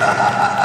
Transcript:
Ha ha ha!